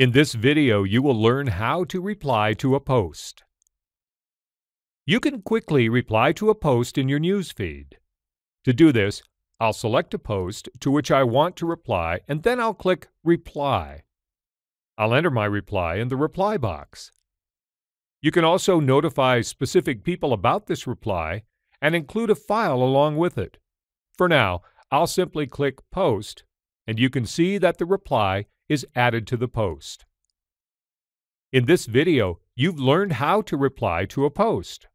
In this video, you will learn how to reply to a post. You can quickly reply to a post in your newsfeed. To do this, I'll select a post to which I want to reply and then I'll click Reply. I'll enter my reply in the reply box. You can also notify specific people about this reply and include a file along with it. For now, I'll simply click Post, and you can see that the reply is added to the post. In this video, you've learned how to reply to a post.